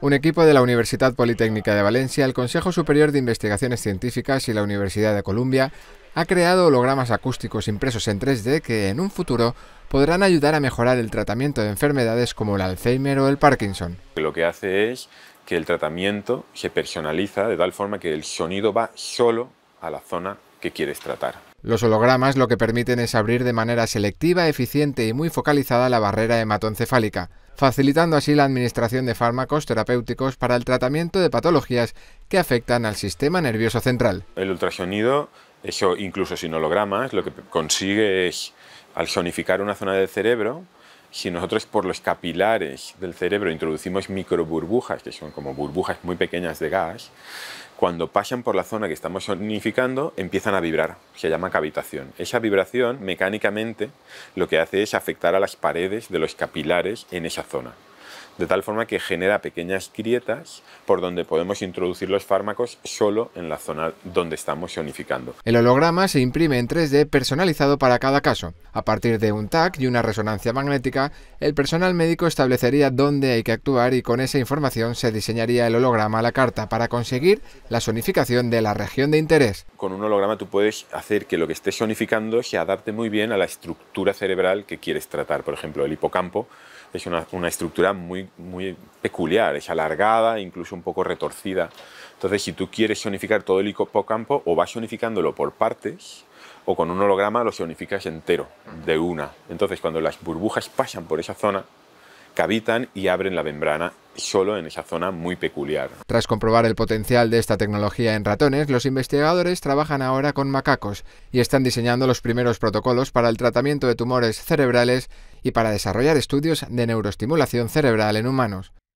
Un equipo de la Universidad Politécnica de Valencia, el Consejo Superior de Investigaciones Científicas y la Universidad de Columbia ha creado hologramas acústicos impresos en 3D que en un futuro podrán ayudar a mejorar el tratamiento de enfermedades como el Alzheimer o el Parkinson. Lo que hace es que el tratamiento se personaliza de tal forma que el sonido va solo a la zona que quieres tratar. Los hologramas lo que permiten es abrir de manera selectiva, eficiente y muy focalizada la barrera hematoencefálica, facilitando así la administración de fármacos terapéuticos para el tratamiento de patologías que afectan al sistema nervioso central. El ultrasonido, incluso sin hologramas, lo que consigue es, al sonificar una zona del cerebro, si nosotros por los capilares del cerebro introducimos microburbujas, que son como burbujas muy pequeñas de gas, cuando pasan por la zona que estamos sonificando, empiezan a vibrar, se llama cavitación. Esa vibración, mecánicamente, lo que hace es afectar a las paredes de los capilares en esa zona de tal forma que genera pequeñas grietas por donde podemos introducir los fármacos solo en la zona donde estamos ionificando. El holograma se imprime en 3D personalizado para cada caso. A partir de un TAC y una resonancia magnética, el personal médico establecería dónde hay que actuar y con esa información se diseñaría el holograma a la carta para conseguir la sonificación de la región de interés. Con un holograma tú puedes hacer que lo que estés sonificando se adapte muy bien a la estructura cerebral que quieres tratar. Por ejemplo, el hipocampo es una, una estructura muy, muy peculiar, es alargada, incluso un poco retorcida. Entonces, si tú quieres sonificar todo el hipocampo, o vas sonificándolo por partes, o con un holograma lo sonificas entero, de una. Entonces, cuando las burbujas pasan por esa zona, cavitan y abren la membrana solo en esa zona muy peculiar. Tras comprobar el potencial de esta tecnología en ratones, los investigadores trabajan ahora con macacos y están diseñando los primeros protocolos para el tratamiento de tumores cerebrales y para desarrollar estudios de neuroestimulación cerebral en humanos.